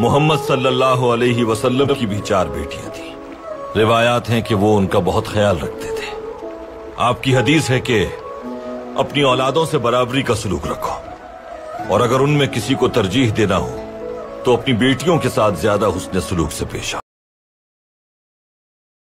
मोहम्मद सल्लल्लाहु अलैहि वसल्लम की भी चार बेटियाँ थी। रिवायात हैं कि वो उनका बहुत ख्याल रखते थे। आपकी हदीस है कि अपनी औलादों से बराबरी का सलूक रखो। और अगर उनमें किसी को तरजीह देना हो तो अपनी बेटियों के साथ ज़्यादा हुसन सलूक से पेश आओ।